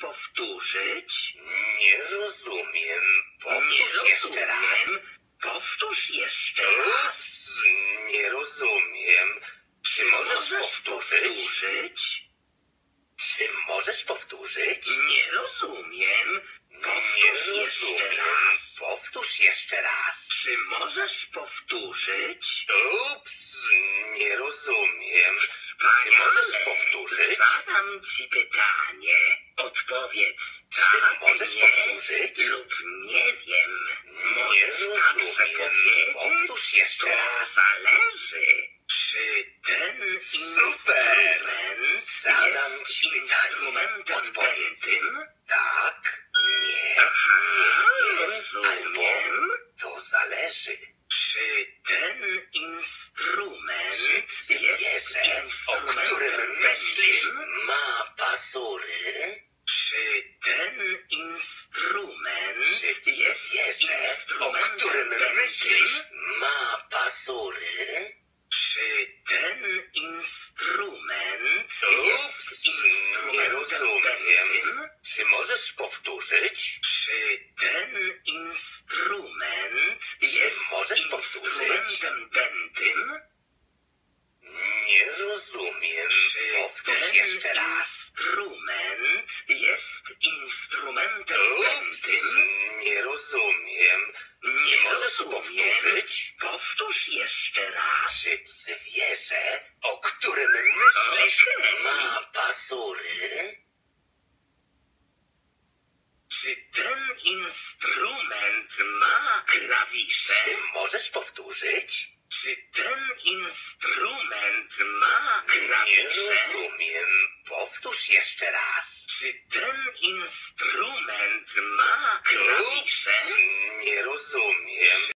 powtórzyć? Nie rozumiem. Powtórz nie jeszcze raz. rozumiem. Powtórz jeszcze raz. Nie rozumiem. Czy możesz powtórzyć? powtórzyć? Czy możesz powtórzyć? Nie rozumiem. Nie Powtórz jeszcze rozumiem. raz. Powtórz jeszcze raz. Czy możesz powtórzyć? Ups, nie rozumiem. Czy możesz powtórzyć? Zadam ci pytanie. Odpowiedz Czy tak, możesz nie powtórzyć? lub nie wiem. Rozumiem. powiedzieć, Powtórz jeszcze to raz. zależy. Czy ten Super. Zadam ci pytanie. Odpowiedz. dętym? Tak, nie, Aha, nie rozumiem. albo to zależy. Czy ten instrument Czy jest wieże, o instrumentem którym myślisz, ma pazury? Czy ten instrument Czy jest wieże, o instrumentem którym myślisz, ma pazury? Czy ten instrument jest instrumentem? Czy możesz powtórzyć? Czy ten instrument jest możesz powtórzyć? instrumentem dętym? Nie rozumiem. Czy Powtórz ten jeszcze raz. instrument jest instrumentem dętym? Ups, nie rozumiem. Nie możesz rozumiem. powtórzyć? Powtórz jeszcze raz. Czy zwierzę, o którym myślisz, ma pazury? Czy ten instrument ma klawisze? Czy możesz powtórzyć? Czy ten instrument ma Nie klawisze? rozumiem. Powtórz jeszcze raz. Czy ten instrument ma klawisze?